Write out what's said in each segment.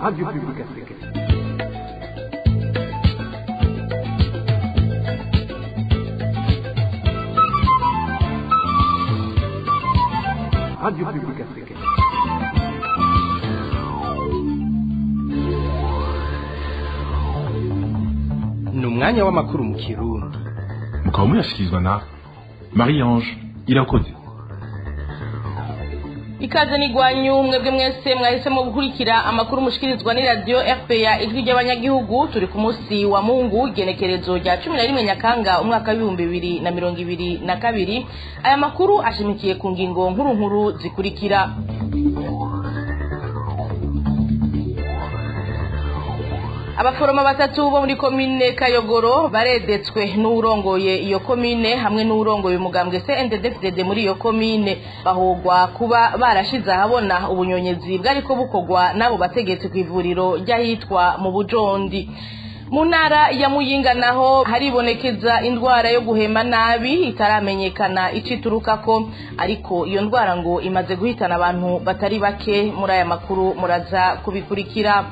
Radio Public Africaine. Radio Public Africaine. ni umwanya w'amakuru mu kirundi mukaba muyashyikirizwa na marie ange irakoze ikaze n'igwanyu mwebwe mwese mwahisemo gukurikira amakuru mushikirizwa ni radiyo fpr ijwi ry'abanyagihugu turi ku munsi wa mungu igenekerezo rya cumi na rimwe nyakanga umwaka w'ibihumbi bibiri na mirongo ibiri na kabiri. Aya makuru ashimikiye ku ngingo nkuru nkuru zikurikira. Abaforoma batatu bo muri komine kayogoro baredetswe n'uwurongoye iyo komine hamwe n'uwurongoye umugambwe cndfdd muri iyo komine bahogwa kuba barashize ahabona ubunyonyezi bwariko bukorwa n'abo bategetsi ku ivuriro ry'ahitwa mu bujondi. Mu ntara ya muyinga naho haribonekeza indwara yo guhema nabi itaramenyekana icyo iturukako ariko iyo ndwara ngo imaze guhitana abantu batari bake muri aya makuru muraza kubikurikira.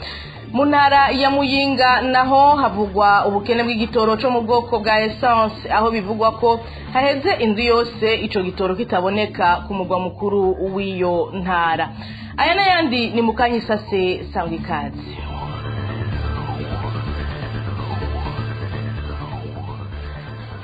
Mu ntara ya muyinga naho havugwa ubukene bw'igitoro cyo mu bwoko bwa essence. Aho bivugwa ko haheze inzu yose ico gitoro kitaboneka ku mugwa mukuru w'iyo ntara. Aya n'ayandi ni mukanyisase sangwa ikaze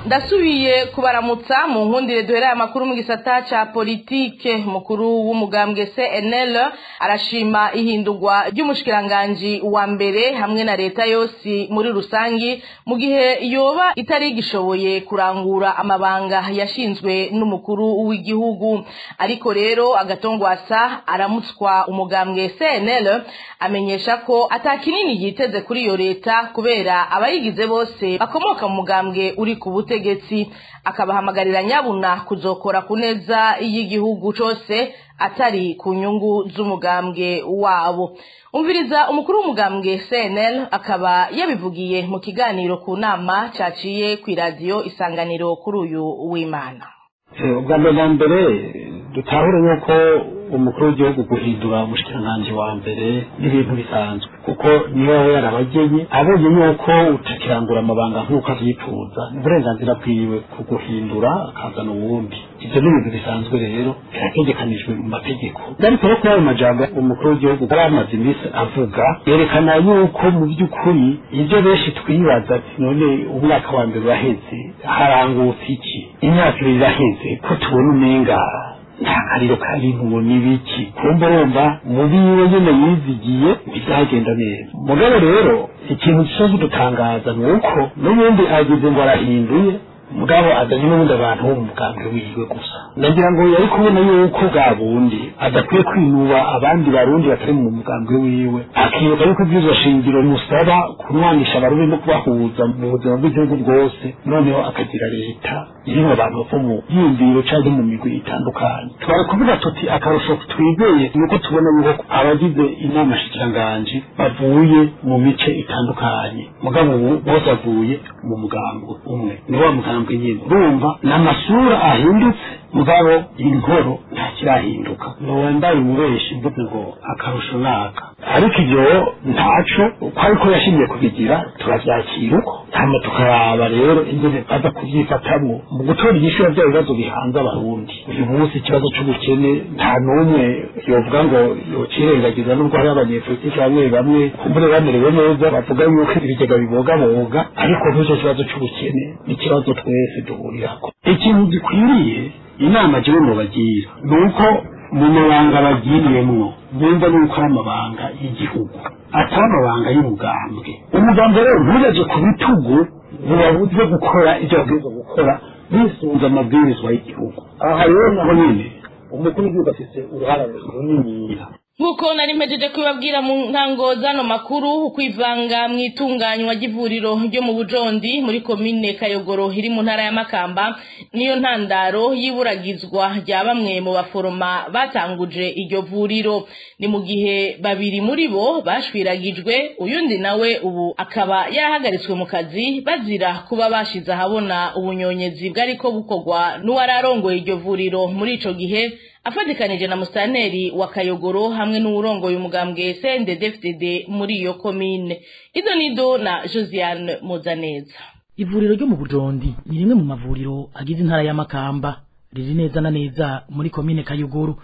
ndasubiye kubaramutsa mu nkundire duhereye amakuru mu gisata ca politike. Mukuru w'umugambwe cnl arashima ihindurwa ry'umushikiranganji wa mbere hamwe na leta yose muri rusangi mu gihe yoba itari igishoboye kurangura amabanga yashinzwe n'umukuru w'igihugu. Ariko rero agatongwasa aramutswa. Umugambwe cnl amenyesha ko atakinini yiteze kuri iyo leta kubera abayigize bose bakomoka mu mugambwe uri ku butegetsi. Ubutegetsi akabahamagarira nyabuna kuzokora ku neza y'igihugu cose atari ku nyungu z'umugambwe wabo. Umviriza umukuru w'umugambwe cnl akaba yabivugiye mu kiganiro ku nama caciye kw'iradiyo isanganiro kuri uyu w'imana. Ubwa mbere dutahure yuko umukuru w'igihugu guhindura umushikiranganji wa mbere n'ibintu bisanzwe. Kuko niyo yaba yarabagenye abonye yuko utakirangura amabanga nk'uko avyifuza ni uburenganzira bwiwe kuguhindura akazana uwundi. Ivyo ni ibintu bisanzwe rero birategekanijwe mu mategeko. Ariko no kuri ayo majambo umukuru w'igihugu yari amaze iminsi avuga yerekana yuko mu by'ukuri ivyo benshi twibaza ati none umwaka wa mbere uraheze harangutse iki? Imyaka ibiri iraheze ko tubona umenga? Nta kariro kari ngo n'ibiki kumva urumva mu biwe nyine yizigiye bizagenda neza mugabo rero ikintu kiza kidutangaza ni uko n'ubundi agize ngo arahinduye mugabo azanye n'ubundi abantu bo mu mugambwe wiwe gusa. Nagira ngo yari kubona yuko bwa bundi adakwiye kwinuba abandi barundi batari mu mugambwe wiwe. Akibuka yuko ibyizo shingiro musaba kumwanisha abarundi no kubahuza mu buzima bw'igihugu bwose. Noneho akagira leta irimo abantu bava mu yumviro cyangwa mu migwi itandukanye. Twari kuvuga tuti akarusho twizeye nuko tubona yuko abagize inama shikiranganji bavuye mu mice itandukanye. Mugabo ubu bose bavuye mu mugambwe umwe. Ni wa mugambwe nyine urumva ni amasura ahindutse. Mugabo inkoro ntakirahinduka ntiwambaye umubeshi mvuze ngo akarusho naka ariko ibyo ntaco uko ariko yashimiye kubigira turavyakira uko. Hama tukaraba rero ingene baza kuvyifatamwo. Mu gutora inyishu ya vya bibazo bihanze abarundi. Uyu munsi ikibazo c'ubukene nta n'umwe yovuga ngo yocirengagiza n'ubwo hari abanyepolitiki bamwe bamwe kumbure bamerewe neza bavuga yuko ibigega bibogaboga. Ariko nk'ico kibazo c'ubukene ni ikibazo twese duhurirako ikintu gikwiriye inama jewe mubagira ni uko mu mabanga bagiriyemwo bumva nuko ari amabanga y'igihugu. Atari amabanga y'umugambwe umugambwe rero ntujaje ku bitugu bubabuze gukora ibyo babwirizwa gukora bisunze amabwirizwa y'igihugu. Aha rero naho nyine umukuru w'igihugu afise uruhara runiniya nk'uko nari mpejeje kubibabwira mu ntango z'ano makuru kwivanga mu itunganywa ry'ivuriro ryo mu bujondi muri komine kayogoro iri mu ntara ya makamba niyo ntandaro y'iburagizwa rya bamwe mu baforoma batanguje iryo vuriro. Ni mu gihe babiri muri bo bashwiragijwe uyundi nawe ubu akaba yarahagaritswe mu kazi bazira kuba bashize ahabona ubunyonyezi bwariko bukorwa n'uwari arongoye iryo vuriro. Muri ico gihe afatikanije na musitanteri wa kayogoro hamwe n'uwurongoye umugambwe cndd muri iyo komine ido nido na josiane muzaneza. Ivuriro ryo mu bujondi ni rimwe mu mavuriro agize intara y'amakamba riri neza na neza muri komine kayogoro.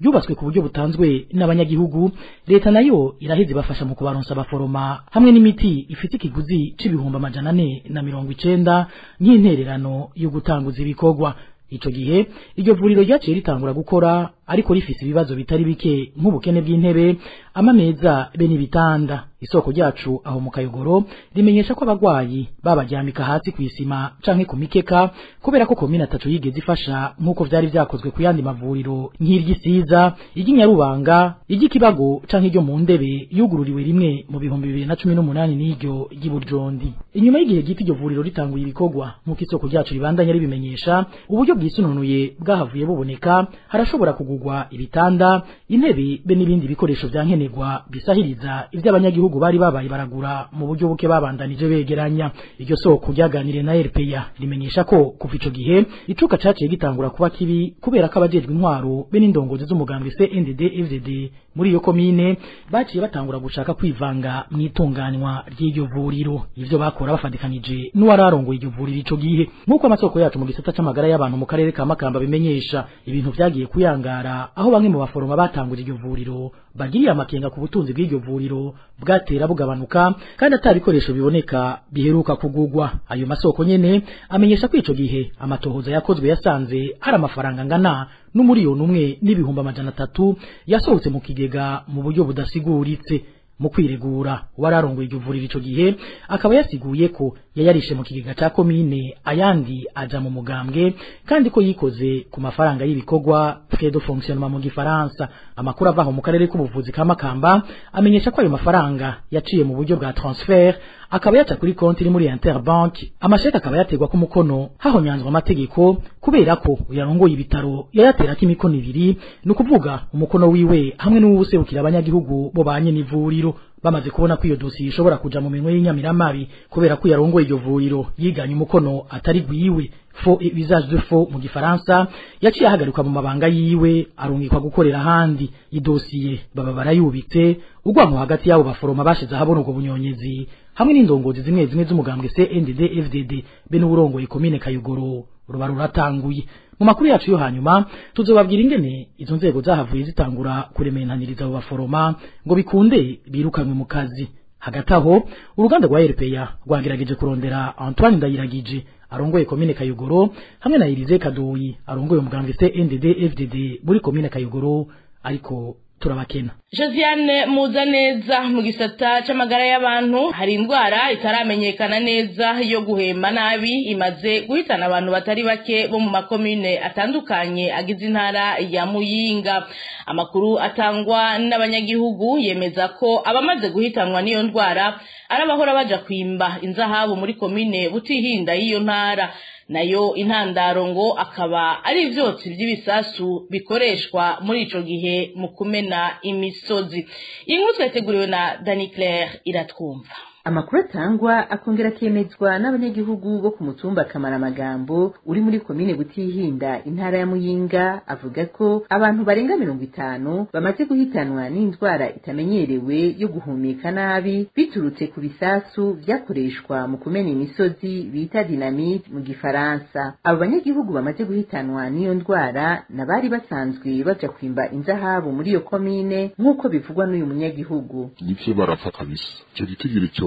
Ryubatswe ku buryo butanzwe n'abanyagihugu. Leta na yo iraheze ibafasha mu kubaronsa abaforoma hamwe n'imiti ifite ikiguzi c'ibihumbi amajana ane na mirongo icenda nk'intererano yo gutanguza ibikorwa. Ico gihe iryo vuriro ryaciye ritangura gukora ariko rifise ibibazo bitari bike nk'ubukene bw'intebe amameza be n'ibitanda. Isoko ryacu aho mu kayogoro rimenyesha ko abagwayi babaryamika hasi ku isima canke ku mikeka kubera ko komine atatu yigeze ifasha nk'uko vyari vyakozwe ku yandi mavuriro nk'iry'isiza iry'inyarubanga iry'ikibago canke iryo mu ndebe yugururiwe rimwe mu bihumbi bibiri na cumi n'umunani n'iryo ry'ibujondi inyuma y'igihe gito iryo vuriro ritanguye ibikorwa nk'uko isoko ryacu ribandanya ribimenyesha uburyo bwisununuye bwahavuye buboneka harashobora kugurwa ibitanda intebe be n'ibindi bikoresho vya nkenerwa bisahiriza ivy'abanyagihugu bari babaye baragura mu buryo buke babandanije begeranya. Iryo soko ryaganiriye na RPA rimenyesha ko kuva ico gihe icuka caciye gitangura kuba kibi kubera ko abajejwe intwaro be n'indongozi z'umugambwe CNDD FDD muri iyo komine baciye batangura gushaka kwivanga mw'itunganywa ry'iryo vuriro. Ivyo bakora bafadikanije n'uwararongoye iryo vuriro ico gihe. Nk'uko amasoko yacu mu gisata c'amagara y'abantu mu karere ka Makamba bimenyesha ibintu vyagiye kuyangara. Aho bamwe mu baforoma batangura iryo vuriro. Bagiriye amakenga ku butunzi bw'iryo vuriro bwatera bugabanuka kandi ata bikoresho biboneka biheruka kugugwa. Ayo masoko nyene amenyesha ko ico gihe amatohoza yakozwe yasanze hari amafaranga angana n'umuriyoni umwe n'ibihumbi amajana atatu yasohotse mu kigega mu buryo budasiguritse. Mu kwiregura. Wararongoye iryo vuriro ico gihe akaba yasiguye ko yayarishe mu kigega ca komine ayandi aja mu mugambwe kandi ko yikoze ku mafaranga y'ibikorwa de fonctionnement mu gifaransa. Amakuru avaho mu karere k'ubuvuzi ka Makamba amenyesha ko ayo mafaranga yaciye mu buryo bwa transfert akaba yaca kuri konti iri muri Interbank amasheka akaba yategwa ku mukono hahonyanzwe amategeko kubera ko uyarongoye ibitaro. Yayaterako imikono ibiri. Ni ukuvuga umukono wiwe hamwe n'uwuserukira abanyagihugu bo banye n'ivuriro. Bamaze kubona ko iyo dosiye ishobora kuja mu minwe y'inyamiramabi kubera ko yarongoye iryo vuriro. Yiganye umukono atari gwiwe. Fo visage de fo mu gifaransa. Yaciye ahagarikwa mu mabanga yiwe arungikwa gukorera ahandi. Idosiye baba barayubitse. Urwanko hagati yabo baforoma bashize ahabona ubwo bunyonyezi. Hamwe n'indongozi zimwe zimwe z'umugambwe CNDD FDD be n'uburongoye komine Kayogoro. Ruba ruratanguye. Mu makuru yacu yo hanyuma tuzobabwira ingene izo nzego zahavuye zitangura kuremenaniriza abo baforoma ngo bikunde birukanwe mu kazi. Hagati aho uruganda rwa RPA rwagerageje kurondera Antoine Ndayiragije arongoye komine Kayogoro hamwe na Elize Kadoyi arongoye umugambwe CNDD FDD muri komine Kayogoro ariko turabakena. Josiane muza neza mu gisata c'amagara y'abantu hari indwara itaramenyekana neza yo guhema nabi imaze guhitana abantu batari bake bo mu makomine atandukanye agize intara ya muyinga. Amakuru atangwa n'abanyagihugu yemeza ko abamaze guhitanwa n'iyo ndwara ari abahora baja kwimba inzahabu muri komine butihinda y'iyo ntara. Na yo intandaro ngo akaba ari ivyotsi vy'ibisasu bikoreshwa muri ico gihe mu kumena imisozi. Iyi nkuru twateguriwe na dani claire iratwumva. Amakuru atangwa akongera akemezwa n'abanyagihugu bo ku mutumba kamara amagambo uri muri komine butihinda intara ya muyinga avuga ko abantu barenga mirongo itanu bamaze guhitanwa n'indwara itamenyerewe yo guhumeka nabi biturutse ku bisasu vyakoreshwa mu kumena imisozi bita dinamite mu gifaransa. Abo banyagihugu bamaze guhitanwa n'iyo ndwara nabari basanzwe baja kwimba inzahabu muri iyo komine nk'uko bivugwa n'uyu munyagihugu. Nivyo barapfa kabisa. Ico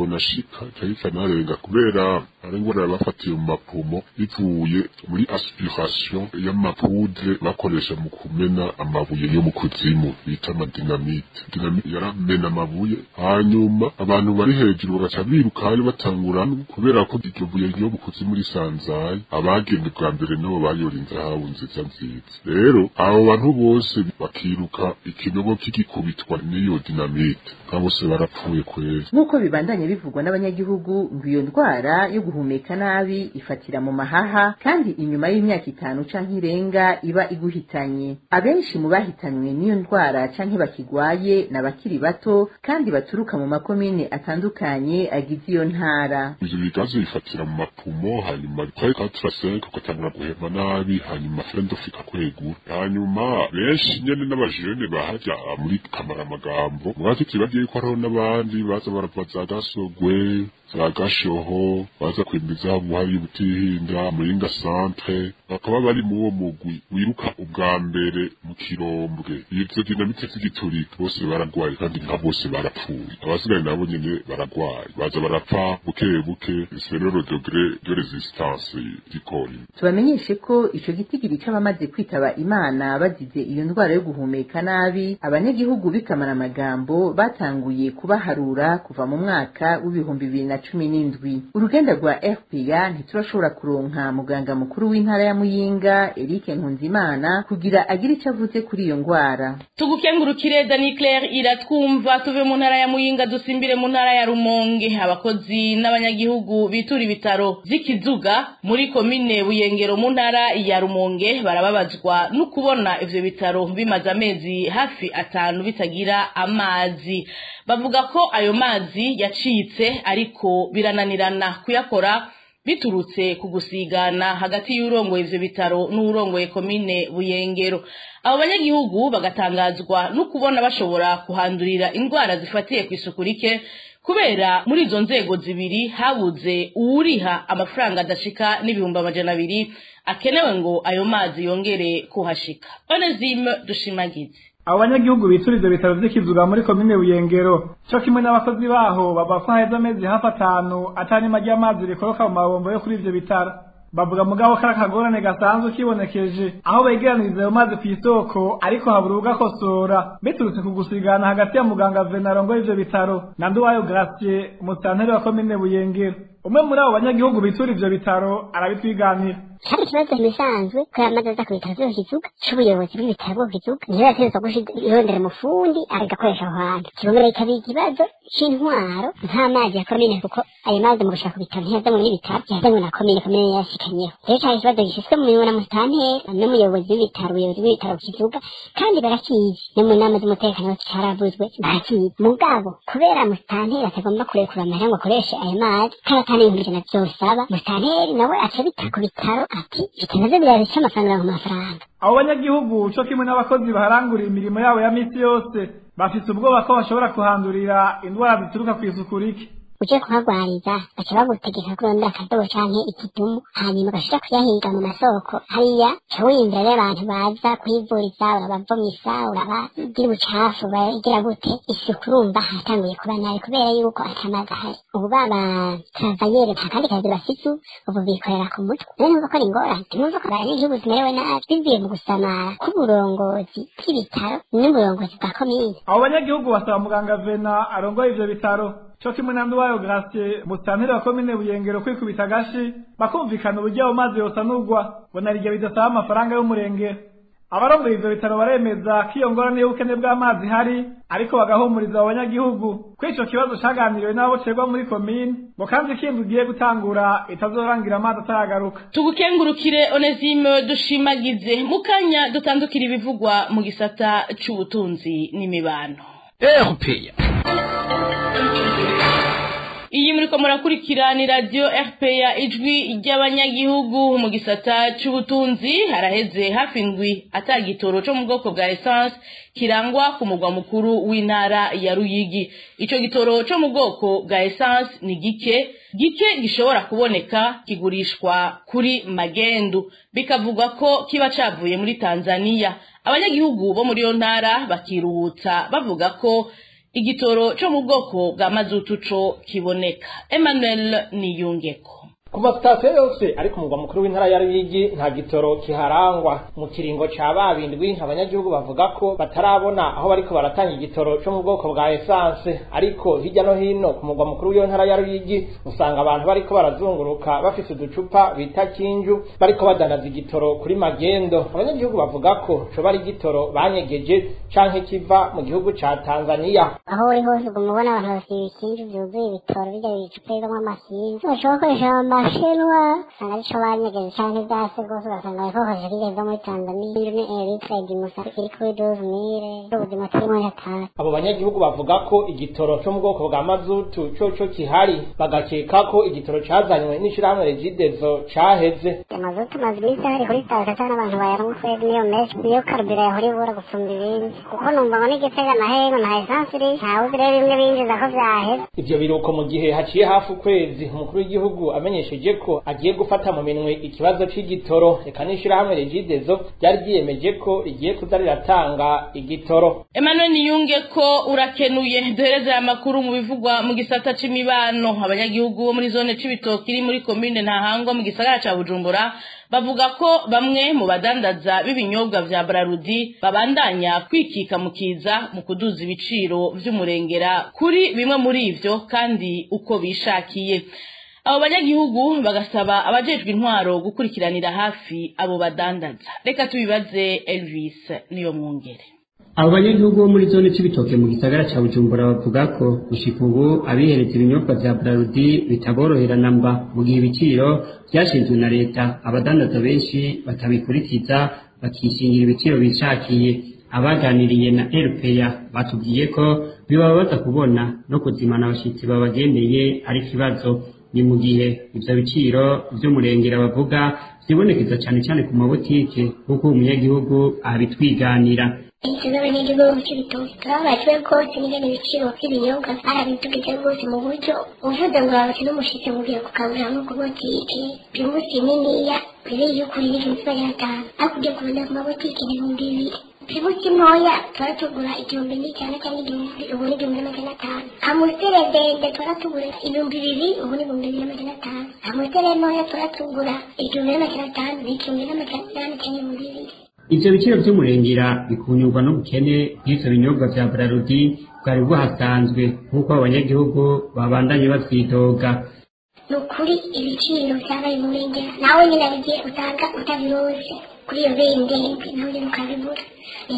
gitigiri conashika cari kanarenga kubera ari ingwara bafatiye mu mapumo bivuye muri aspiration y'amapudre bakoresha mu kumena amabuye yo mu kuzimu bita amadinamite dinamite yaramena amabuye hanyuma abantu bari hejuru bagaca biruka hari batanguranwa kubera ko iryo buye ryo mu kuzimu risanzaye. Abagende bwa mbere nabo bayora inzahabu nziza nziza. Rero abo bantu bose bakiruka ikinogo kigikubitwa n'iyo dinamite abo bose barapfuye kwera nk'uko bibandanye bivugwa n'abanyagihugu ngo iyo ndwara yo guhumeka nabi ifatira mu mahaha kandi inyuma y'imyaka itanu canke irenga iba iguhitanye. Abenshi mu bahitanywe n'iyo ndwara canke bakigwaye ni abakiri bato kandi baturuka mu makomine atandukanye agize iyo ntara. Ivyo bigazi bifatira mu mapumo hanyuma bikore katrasenke ugatangura guhema nabi hanyuma fendof ikakwegura hanyuma benshi nyene n'abajene bahaja muri kamaramagambo mwaziti bagiye ko hariho n'abandi baza barava za gasogwe za gashoho baza kwimbiza buhari butihinda muringa centre bakaba bari mu uwo mugwi wiruka ubwa mbere kirombwe izo dinamite z'igiturika bose baragwaye kandi nka bose barapfuye abasigaye nabo nyene baragwaye baza barapfa buke buke serero dogre de resistance y'ikori tubamenyeshe ko ico gitigiri c'abamaze kwitaba imana bazize iyo ndwara yo guhumeka nabi abanyagihugu bikamara amagambo batanguye kubaharura kuva mu mwaka w'ibihumbi bibiri na cumi n'indwi. Uruganda rwa fpa ntiturashobora kuronka muganga mukuru w'intara ya muyinga eric nkunzimana kugira agire ico avuze kuri iyo ndwara. Tugukengurukire dani claire iratwumva tuve mu ntara ya muyinga dusimbire mu ntara ya rumonge. Abakozi n'abanyagihugu bitura ibitaro vy'ikizuga muri komine buyengero mu ntara ya rumonge barababazwa no kubona ivyo bitaro bimaze amezi hafi atanu bitagira amazi. Bavuga ko ayo mazi yacitse ariko birananirana. Kuyakora biturutse ku gusigana hagati y'urongoye ivyo bitaro n'urongoye komine buyengero. Abo banyagihugu bagatangazwa no kubona bashobora kuhandurira indwara zifatiye ku isuku rike kubera muri izo nzego zibiri habuze uwuriha amafaranga adashika n'ibihumbi amajana abiri akenewe ngo ayo mazi yongere kuhashika. Onezime dushimagize abo banyagihugu bitura ivyo bitaro vy'ikizuga muri komine buyengero co kimwe n'abakozi baho ko haheze amezi hafi atanu atanima ry'amazi rikoroka mu mabombo yo kuri ivyo bitaro. Bavuga mugabo kari akagorane gasanzwe kibonekeje aho begeraniriza ayo mazi kw'isoko ariko habura ugakosora biturutse ku gusigana hagati ya muganga venaro ngo ivyo bitaro na nduwayo gracie umusitanteri wa komine buyengero. Umwe muri abo banyagihugu bitura ivyo bitaro arabitwiganira. Hari ikibazo bisanzwe ko yamaze aza ku bitaro vyo kizuga c'ubuyobozi bw'ibitaro bwo kizuga niyo yategerezwa gushirondera umufundi agakoresha aho hantu. Kibongera kikaba ikibazo c'intwaro nta mazi ya komine kuko ayo mazi mu gushaka ku bitaro ntiyazanywe n'ibitaro yazanywe na komine komine yashikanyeho. Rero cari ikibazo gishizwe mu minwe na musitanteri n'umuyobozi w'ibitaro ubuyobozi bw'ibitaro kizuga kandi barakizi. No mu nama z'umutekano caravuzwe barakizi. Mugabo kubera musitanteri atagomba kurekura amahera ngo akoreshe ayo mazi ibihumbi ijana vyosaba musitanteri nawe aca bita ku bitaro ati bitanaze birabica amafaranga ku mafaranga? Abo banyagihugu co kimwe n'abakozi baharangurira imirimo yabo ya misi yose bafise ubwoba ko bashobora kuhandurira indwara zituruka kw'isuku rike. Uje kuhagwariza baca bagutegeka kurondera akadobo canke ikidumu hanyuma ugashira kuyahiga mu masoko. Hariya ca wiyumvira rero abantu baza kwivuriza urabavomisa urabagira ubucafu bagira gute isuku urumva hatanguye kuba nabi kubera yuko atamazi ahari. Ubu baba travayere nta kandi kazi bafise ubu bikorera ku mutwe. Rero numva ko ari ingorane numva ko abanyagihugu zimerewe nabi. Bivuye mu gusamara k'uburongozi bw'ibitaro n'uburongozi bwa komine. Abo banyagihugu basaba muganga vena arongoye ivyo bitaro. Co kimwe na nduwayo gracie musitanteri wa komine buyengero kwikubita agashi bakumvikana uburyo ayo mazi yosanurwa ngo narirya bidasaba amafaranga y'umurengero abarongoye ivyo bitaro baremeza ko iyo ngorane y'ubukene bw'amazi ihari ariko bagahumuriza abo banyagihugu ko ico kibazo caganiriwe n'abo cerwa muri komine ngo kandi ikindi ugiye gutangura itazorangira amazi ataragaruka tugukengurukire onezime dushimagize mu kanya dutandukira ibivugwa mu gisata c'ubutunzi n'imibano erupeya iyi muriko murakurikira ni radiyo rpa ijwi ry'abanyagihugu. Mu gisata c'ubutunzi haraheze hafi indwi ata gitoro co mu bwoko bwa essence kirangwa ku mugwa mukuru w'intara ya ruyigi. Ico gitoro co mu bwoko bwa essence ni gike. Gike gishobora kuboneka kigurishwa kuri magendu. Bikavugwa ko kiba cavuye muri tanzania. Abanyagihugu bo muri iyo ntara bakiruhutsa bavuga ko igitoro cyo mu bwoko bwa mazutu co kiboneka. Emmanuel Niyungeko ku masitasiyo yose ari ku mugwa mukuru w'intara ya Ruyigi nta gitoro kiharangwa. Mu kiringo ca babindwi abanyagihugu bavuga ko batarabona aho bariko baratanga igitoro co mu bwoko bwa esanse ariko hirya no hino ku mugwa mukuru w'iyo ntara ya Ruyigi usanga abantu bariko barazunguruka bafise uducupa bita kinju bariko badanaza igitoro kuri magendo. Abanyagihugu bavuga ko coba ari igitoro banyegeje canke kiva mu gihugu ca Tanzania. Aho uri hose uguma ubona abantu bafite ibikinju byuzuye ibitoro bijya bicupa birimwo amakinju ushobora gukoresha amashinwa usanga arico banyegeje canke ivyase rwose ugasanga bariko bakoresha kirya kiva muri tanzaniya ni eritre dimusa iri kuri doze mire ubuzima turimo hatari abo banyagihugu bavuga ko igitoro co mu bwoko bwa mazutu coco kihari bagakeka ko igitoro cazanywe n'ishirahamwe regidezo caheze. Amazutu maze iminsi ahari kuri sitasiyo cyane abantu bayaronse niyo menshi niyo karubira yahora ibura gusumba ibindi. Kuko numva ngo n'igitega na hengo nta esansi iri ntawe uzi rero bimwe binjiza ko vyaheze ivyo biruko mu gihe haciye hafi ukwezi umukuru w'igihugu amenyesheje ko agiye gufata mu minwe ikibazo c'igitoro. Eka n'ishirahamwe regidezo ryari ryiyemeje ko rigiye kuza riratanga igitoro. Emmanuel Niyunge ko urakenuye. Duhereze aya makuru mu bivugwa mu gisata c'imibano. Abanyagihugu bo muri zone c'ibitoki iri muri komine Ntahangwa mu gisagara ca Bujumbura bavuga ko bamwe mu badandaza b'ibinyobwa vya Brarudi babandanya kwikika mu kiza mu kuduza ibiciro vy'umurengera kuri bimwe muri ivyo kandi uko bishakiye. Abo banyagihugu bagasaba abajejwe intwaro gukurikiranira hafi abo badandaza. Reka tubibaze Elvis niyo mwungere abo banyagihugu bo muri zone c'ibitoke mu gisagara ca bujumbura bavuga ko gushika ubu abihereza ibinyobwa vya brarudi bitaborohera namba mu gihe ibiciro vyashinzwe na leta abadandaza benshi batabikurikiza bakishingira ibiciro bishakiye abaganiriye na rpa batubwiye ko bibabaza kubona no kuzimana abashitsi babagendeye ari ikibazo. Ni mu gihe ivyo biciro vy'umurengera bavuga vyibonekeza cane cane ku mabotike kuko umunyagihugu abitwiganira. Ikibazo n'igihugu cy'ibitoki turababajwe rwose n'ingene ibiciro by'ibinyobwa barabitugije rwose mu buryo uvuze ngo wawe n'umushitsi mugiye kukagurira nko ku botike primusi niniya mbere y'ukuri n'igihumbi magana atanu ariko ujya kubona ku mabotike ni ibihumbi bibiri primusi ntoya tuba tugura igihumbi n'ijana cyangwa igihumbi ubu ni igihumbi n'amajana atanu. Amusiteri ndende tuba tugura ibihumbi bibiri ubu ni ibihumbi bibiri n'amajana atanu. Amusiteri ntoya tuba tugura igihumbi n'amajana atanu ni igihumbi n'amajana inani cyangwa ibihumbi bibiri. Ivyo biciro vy'umurengera bikunyurwa n'ubukene bw'ivyo binyobwa vya brarudi bwari buhasanzwe nk'uko abanyagihugu babandanye batwidoga ni ukuri ibiciro vyabaye umurengera nawe nyine abigiye usanga utabirose. Kuri iyo beyi ndende nawe nyine ukabibura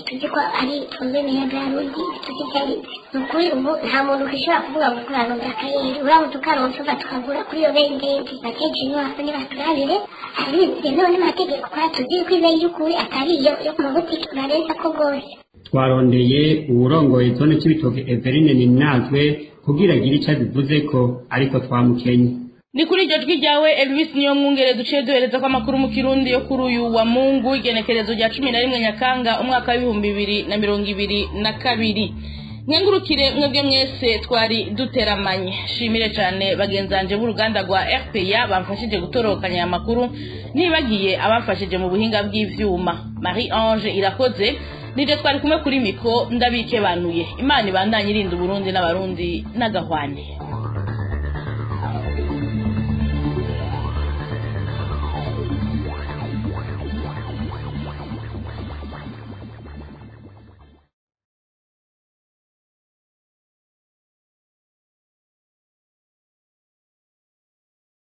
tuzi ko ari probleme ya brarudi tuzi cyari ni ukuri ubu nta muntu ushobora kuvuga ngo turaronda akayeri uramutse ukaronsa uva tukagura kuri iyo beyi ndende bakeje inyubako nibaturabire hari none amategeko kwa tuzi ko ibeyi y'ukuri atari iyo yo ku mabutiki urarenza ko rwose twarondeye uwurongoye zone c'ibitoke everine ninazwe kugira agire ico abivuzeko ariko twamukenye ni kuri iryo jwi ryawe Elvis niyo mwungere duciye duhereza ko amakuru mu kirundi yo kuri uyu wa mungu igenekerezo rya cumi na rimwe nyakanga umwaka w'ibihumbi bibiri na mirongo ibiri na kabiri. Mwebwe mwese twari duteramanye. Shimire cyane bagenzanje b'uruganda rwa rpa bamfashije gutorokanya aya makuru. Ntibagiye mu buhinga bw'ivyuma. Marie ange irakoze nije twari kumwe kuri mikro ndabikebanuye imana ibandanye irinda uburundi n'abarundi n'agahwane.